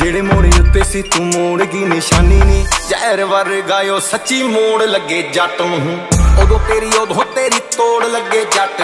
ਜਿਹੜੇ ਮੋੜ ਉੱਤੇ ਸੀ, ਤੂੰ ਮੋੜ ਕੀ ਨਿਸ਼ਾਨੀ ਨਹੀਂ। ਜ਼ਹਿਰ ਵਰਗਾਇਓ ਸੱਚੀ ਮੋੜ ਲੱਗੇ ਜੱਟ ਨੂੰ। ਉਦੋਂ ਤੇਰੀ ਉਦੋਂ ਤੇਰੀ ਤੋੜ ਲੱਗੇ ਜੱਟ